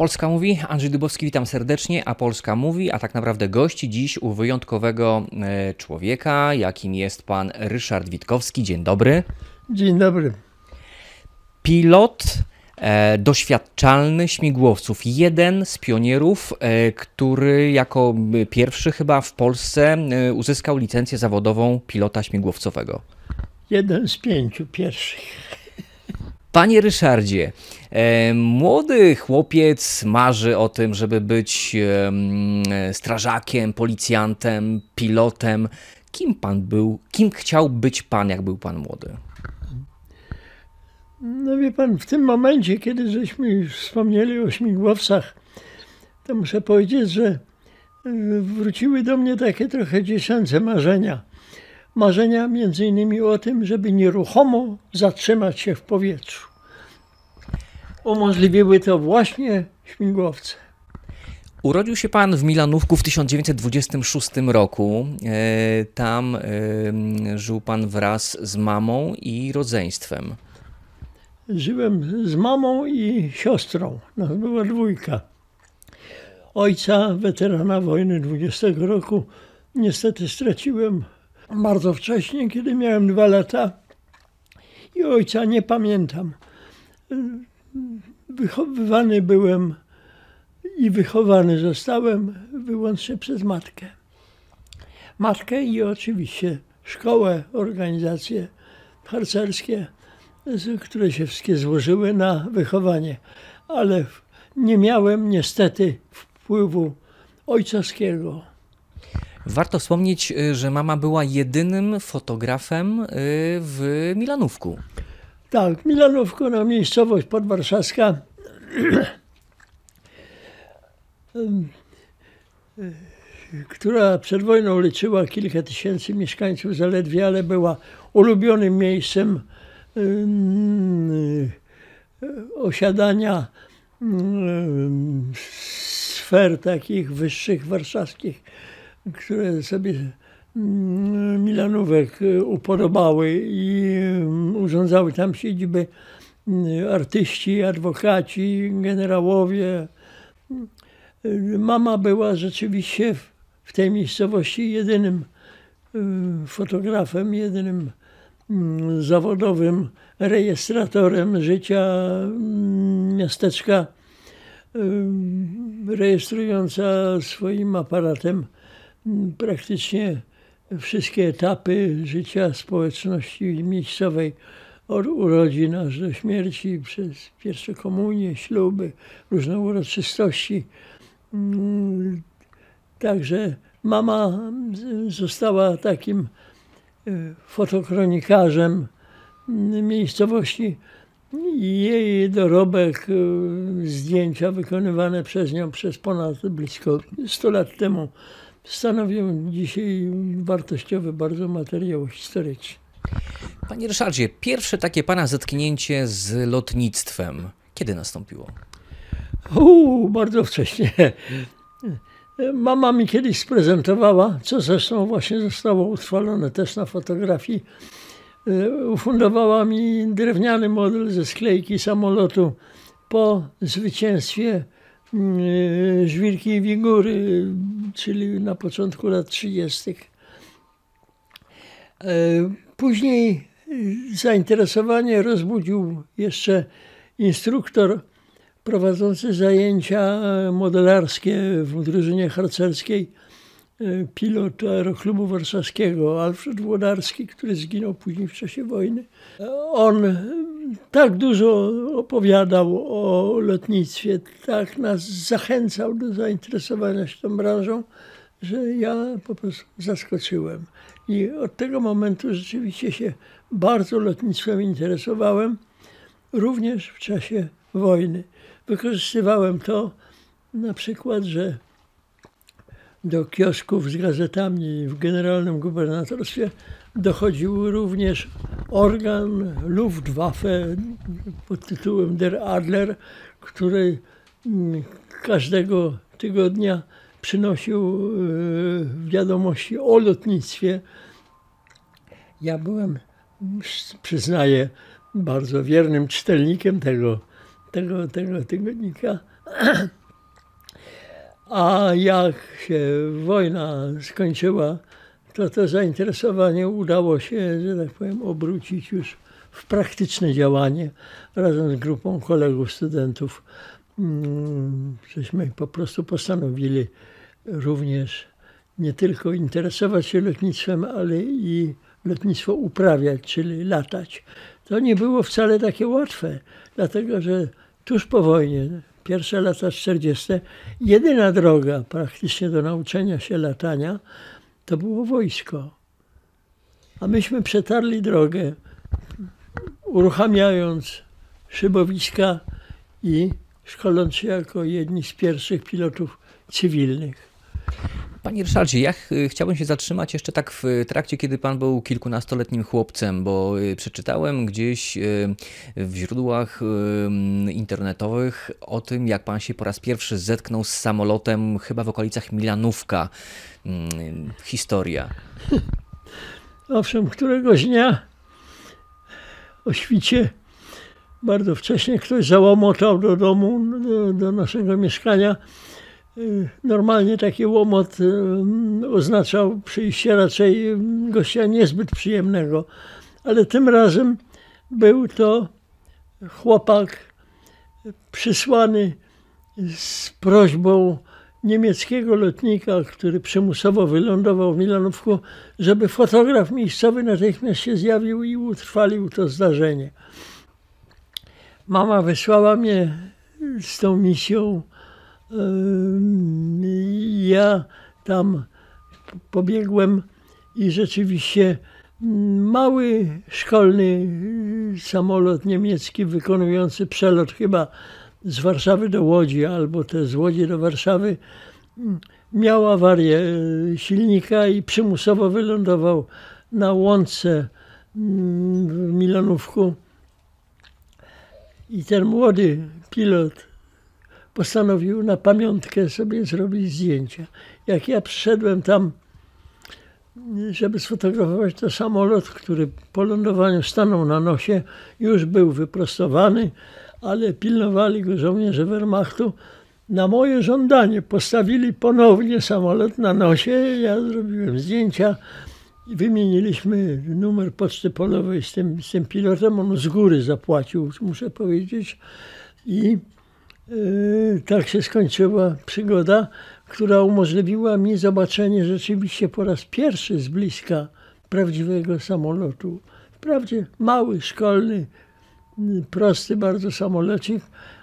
Polska mówi, Andrzej Dubowski, witam serdecznie, a Polska mówi, a tak naprawdę gości dziś u wyjątkowego e, człowieka, jakim jest pan Ryszard Witkowski. Dzień dobry. Dzień dobry. Pilot e, doświadczalny śmigłowców. Jeden z pionierów, e, który jako pierwszy chyba w Polsce e, uzyskał licencję zawodową pilota śmigłowcowego. Jeden z pięciu pierwszych. Panie Ryszardzie, e, młody chłopiec marzy o tym, żeby być strażakiem, policjantem, pilotem. Kim pan był? Kim chciał być pan, jak był pan młody? No wie pan, w tym momencie, kiedy żeśmy już wspomnieli o śmigłowcach, to muszę powiedzieć, że wróciły do mnie takie trochę dziecięce marzenia. Marzenia między innymi o tym, żeby nieruchomo zatrzymać się w powietrzu. Umożliwiły to właśnie śmigłowce. Urodził się pan w Milanówku w 1926 roku. E, tam e, żył pan wraz z mamą i rodzeństwem. Żyłem z mamą i siostrą. No, była dwójka. Ojca, weterana wojny 20 roku, niestety straciłem bardzo wcześnie, kiedy miałem dwa lata. I ojca nie pamiętam. Wychowywany byłem i wychowany zostałem wyłącznie przez matkę. Matkę i oczywiście szkołę, organizacje harcerskie, które się wszystkie złożyły na wychowanie. Ale nie miałem niestety wpływu ojcowskiego. Warto wspomnieć, y, że mama była jedynym fotografem y, w Milanówku. Tak, Milanówko, no, miejscowość podwarszawska. która przed wojną liczyła kilka tysięcy mieszkańców zaledwie, ale była ulubionym miejscem osiadania sfer takich wyższych warszawskich, które sobie Mm, Milanówek y, upodobały i mm, urządzały tam siedziby mm, artyści, adwokaci, generałowie. Y, mama była rzeczywiście w tej miejscowości jedynym y, fotografem, jedynym zawodowym rejestratorem życia miasteczka, rejestrująca swoim aparatem praktycznie wszystkie etapy życia społeczności miejscowej, od urodzin aż do śmierci, przez pierwsze komunie, śluby, różne uroczystości. Mm, także mama została takim e, fotokronikarzem miejscowości. Jej dorobek, e, zdjęcia wykonywane przez nią przez ponad blisko 100 lat temu stanowią dzisiaj wartościowy bardzo materiał historyczny. Panie Ryszardzie, pierwsze takie Pana zetknięcie z lotnictwem, kiedy nastąpiło? Uuu, bardzo wcześnie. Mama mi kiedyś sprezentowała, co zresztą właśnie zostało utrwalone też na fotografii. Ufundowała mi drewniany model ze sklejki samolotu po zwycięstwie mm, Żwirki i Wigury czyli na początku lat 30. E, później zainteresowanie rozbudził jeszcze instruktor prowadzący zajęcia modelarskie w drużynie harcerskiej, pilot aeroklubu warszawskiego, Alfred Włodarski, który zginął później w czasie wojny. On tak dużo opowiadał o lotnictwie, tak nas zachęcał do zainteresowania się tą branżą, że ja po prostu zaskoczyłem. I od tego momentu rzeczywiście się bardzo lotnictwem interesowałem, również w czasie wojny. Wykorzystywałem to na przykład, że do kiosków z gazetami w generalnym gubernatorstwie dochodził również organ Luftwaffe pod tytułem Der Adler, który mm, każdego tygodnia przynosił e, wiadomości o lotnictwie. Ja byłem, przyznaję, bardzo wiernym czytelnikiem tego, tego, tego tygodnika. A jak się wojna skończyła, to to zainteresowanie udało się, że tak powiem, obrócić już w praktyczne działanie razem z grupą kolegów, studentów. Mm, żeśmy po prostu postanowili również nie tylko interesować się lotnictwem, ale i lotnictwo uprawiać, czyli latać. To nie było wcale takie łatwe, dlatego że tuż po wojnie, pierwsze lata 40., jedyna droga praktycznie do nauczenia się latania to było wojsko. A myśmy przetarli drogę, uruchamiając szybowiska i szkoląc się jako jedni z pierwszych pilotów cywilnych. Panie Ryszardzie, ja chciałbym się zatrzymać jeszcze tak w trakcie, kiedy pan był kilkunastoletnim chłopcem, bo y, przeczytałem gdzieś y, w źródłach y, internetowych o tym, jak pan się po raz pierwszy zetknął z samolotem chyba w okolicach Milanówka. Historia. Owszem, któregoś dnia o świcie bardzo wcześnie ktoś załomotał do domu, do, do naszego mieszkania normalnie taki łomot y, oznaczał przyjście raczej gościa niezbyt przyjemnego, ale tym razem był to chłopak przysłany z prośbą niemieckiego lotnika, który przymusowo wylądował w Milanówku, żeby fotograf miejscowy natychmiast się zjawił i utrwalił to zdarzenie. Mama wysłała mnie z tą misją ja tam pobiegłem i rzeczywiście mały szkolny samolot niemiecki wykonujący przelot chyba z Warszawy do Łodzi albo też z Łodzi do Warszawy miał awarię silnika i przymusowo wylądował na łące w Milanówku. I ten młody pilot postanowił na pamiątkę sobie zrobić zdjęcia. Jak ja przyszedłem tam, żeby sfotografować to samolot, który po lądowaniu stanął na nosie, już był wyprostowany, ale pilnowali go żołnierze Wehrmachtu. Na moje żądanie postawili ponownie samolot na nosie. Ja zrobiłem zdjęcia i wymieniliśmy numer poczty polowej z tym, z tym pilotem. On z góry zapłacił, muszę powiedzieć. I tak się skończyła przygoda, która umożliwiła mi zobaczenie rzeczywiście po raz pierwszy z bliska prawdziwego samolotu. Wprawdzie mały, szkolny, yy, prosty bardzo samolocik,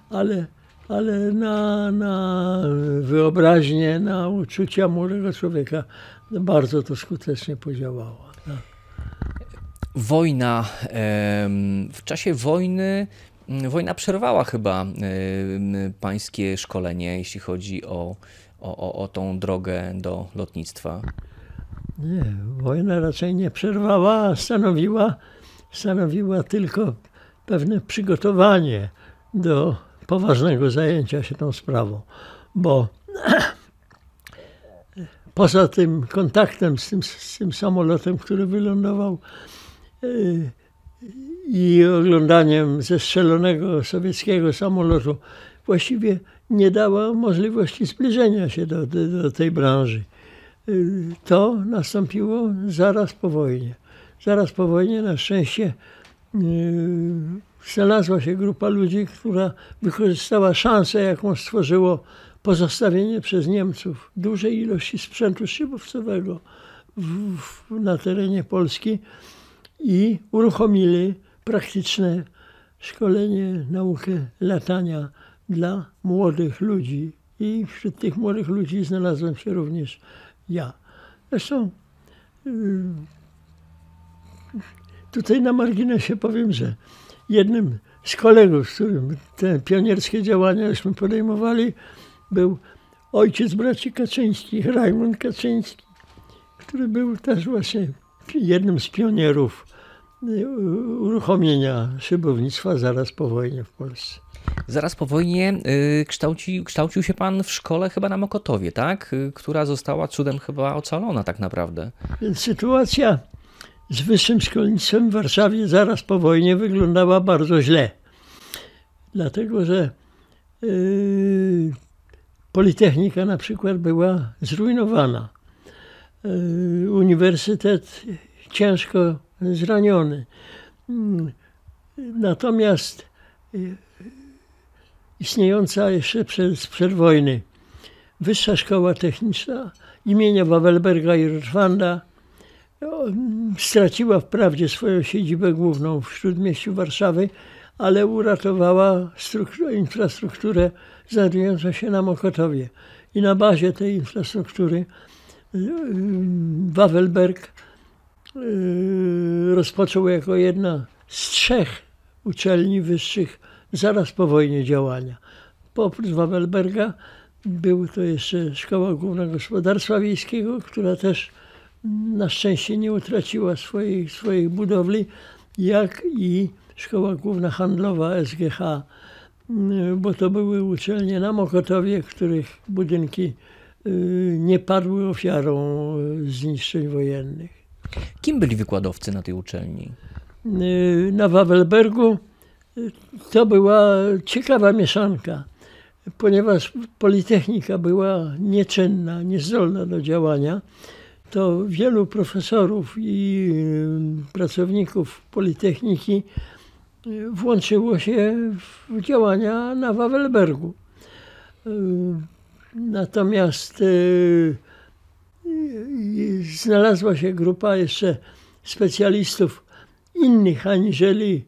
ale, ale na, na wyobraźnię, na uczucia młodego człowieka bardzo to skutecznie podziałało. Tak. Wojna. W czasie wojny Wojna przerwała chyba y, pańskie szkolenie, jeśli chodzi o, o, o tą drogę do lotnictwa. Nie, wojna raczej nie przerwała, stanowiła, stanowiła tylko pewne przygotowanie do poważnego zajęcia się tą sprawą, bo poza tym kontaktem z tym, z tym samolotem, który wylądował, y, i oglądaniem zestrzelonego sowieckiego samolotu właściwie nie dała możliwości zbliżenia się do, do, do tej branży. To nastąpiło zaraz po wojnie. Zaraz po wojnie na szczęście yy, znalazła się grupa ludzi, która wykorzystała szansę, jaką stworzyło pozostawienie przez Niemców dużej ilości sprzętu szybowcowego w, w, na terenie Polski i uruchomili praktyczne szkolenie, naukę latania dla młodych ludzi. I wśród tych młodych ludzi znalazłem się również ja. Zresztą y, tutaj na marginesie powiem, że jednym z kolegów, z którym te pionierskie działania żeśmy podejmowali, był ojciec braci Kaczyńskich, Rajmund Kaczyński, który był też właśnie jednym z pionierów y, uruchomienia szybownictwa zaraz po wojnie w Polsce. Zaraz po wojnie y, kształci, kształcił się pan w szkole chyba na Mokotowie, tak? Y, która została cudem chyba ocalona tak naprawdę. Więc sytuacja z wyższym szkolnictwem w Warszawie zaraz po wojnie wyglądała bardzo źle. Dlatego, że Politechnika na przykład była zrujnowana. Uniwersytet ciężko zraniony. Natomiast y, istniejąca jeszcze przed, przed wojny Wyższa Szkoła Techniczna imienia Wawelberga i Rotwanda no, straciła wprawdzie swoją siedzibę główną w śródmieściu Warszawy, ale uratowała infrastrukturę znajdującą się na Mokotowie. I na bazie tej infrastruktury Wawelberg y, rozpoczął jako jedna z trzech uczelni wyższych zaraz po wojnie działania. Oprócz Wawelberga był to jeszcze Szkoła Główna Gospodarstwa Wiejskiego, która też na szczęście nie utraciła swojej, swojej budowli, jak i Szkoła Główna Handlowa SGH, bo to były uczelnie na Mokotowie, których budynki nie padły ofiarą zniszczeń wojennych. Kim byli wykładowcy na tej uczelni? Y, na Wawelbergu y, to była ciekawa mieszanka ponieważ Politechnika była nieczynna, niezdolna do działania, to wielu profesorów i y, pracowników Politechniki y, włączyło się w działania na Wawelbergu. Natomiast znalazła się grupa jeszcze specjalistów innych aniżeli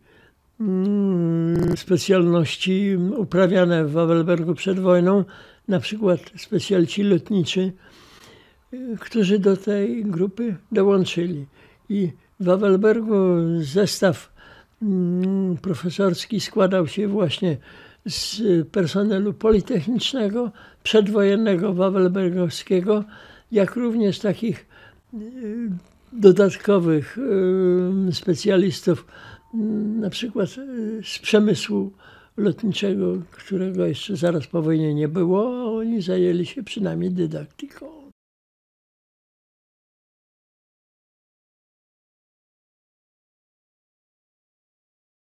Mm, specjalności uprawiane w Wawelbergu przed wojną, na przykład specjaliści lotniczy, którzy do tej grupy dołączyli. I w Wawelbergu zestaw mm, profesorski składał się właśnie z personelu politechnicznego, przedwojennego wawelbergowskiego, jak również takich y, dodatkowych y, specjalistów na przykład y, z przemysłu lotniczego, którego jeszcze zaraz po wojnie nie było, a oni zajęli się przynajmniej dydaktyką.